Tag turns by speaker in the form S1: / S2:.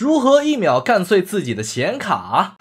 S1: 如何一秒干碎自己的显卡？